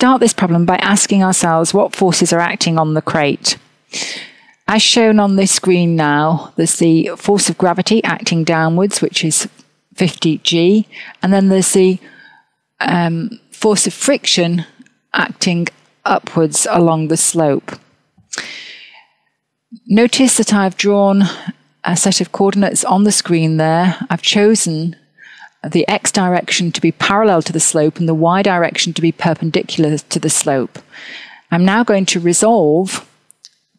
start this problem by asking ourselves what forces are acting on the crate. As shown on this screen now, there's the force of gravity acting downwards, which is 50g, and then there's the um, force of friction acting upwards along the slope. Notice that I've drawn a set of coordinates on the screen there. I've chosen the x direction to be parallel to the slope and the y direction to be perpendicular to the slope. I'm now going to resolve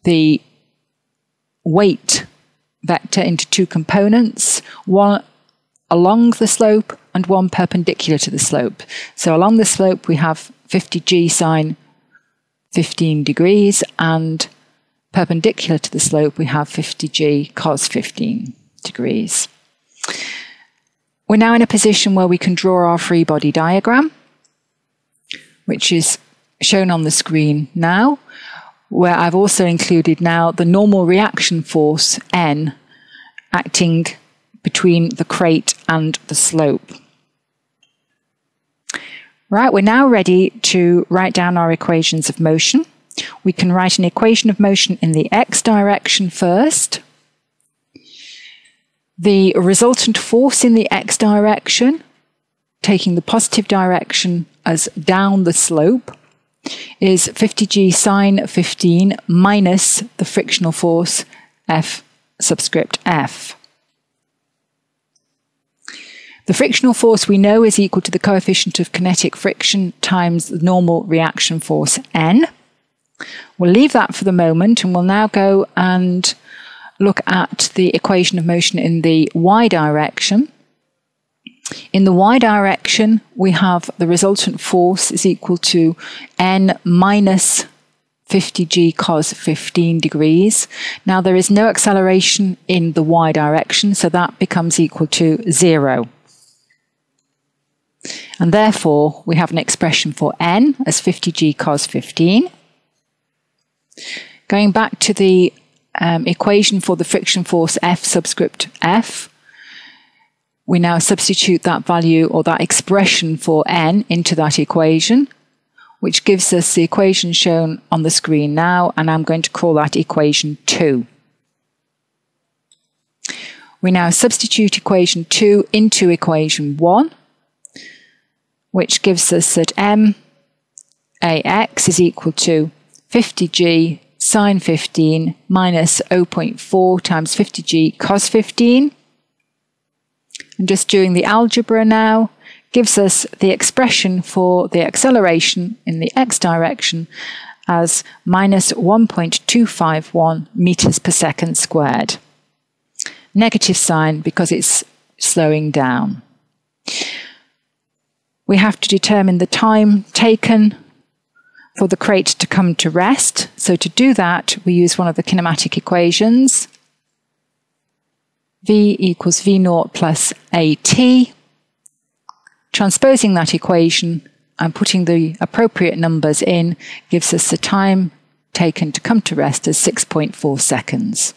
the weight vector into two components, one along the slope and one perpendicular to the slope. So along the slope we have 50g sine 15 degrees and perpendicular to the slope we have 50g cos 15 degrees. We're now in a position where we can draw our free body diagram, which is shown on the screen now, where I've also included now the normal reaction force N acting between the crate and the slope. Right, we're now ready to write down our equations of motion. We can write an equation of motion in the x direction first. The resultant force in the x direction, taking the positive direction as down the slope, is 50g sine 15 minus the frictional force F subscript F. The frictional force we know is equal to the coefficient of kinetic friction times the normal reaction force N. We'll leave that for the moment and we'll now go and look at the equation of motion in the y direction. In the y direction, we have the resultant force is equal to n minus 50g cos 15 degrees. Now there is no acceleration in the y direction, so that becomes equal to zero. And therefore, we have an expression for n as 50g cos 15. Going back to the um, equation for the friction force F subscript F, we now substitute that value or that expression for n into that equation, which gives us the equation shown on the screen now, and I'm going to call that equation 2. We now substitute equation 2 into equation 1, which gives us that m ax is equal to 50g sine 15 minus 0.4 times 50g cos 15. And just doing the algebra now gives us the expression for the acceleration in the x direction as minus 1.251 meters per second squared. Negative sign because it's slowing down. We have to determine the time taken for the crate to come to rest. So to do that, we use one of the kinematic equations. V equals V naught plus AT. Transposing that equation and putting the appropriate numbers in gives us the time taken to come to rest as 6.4 seconds.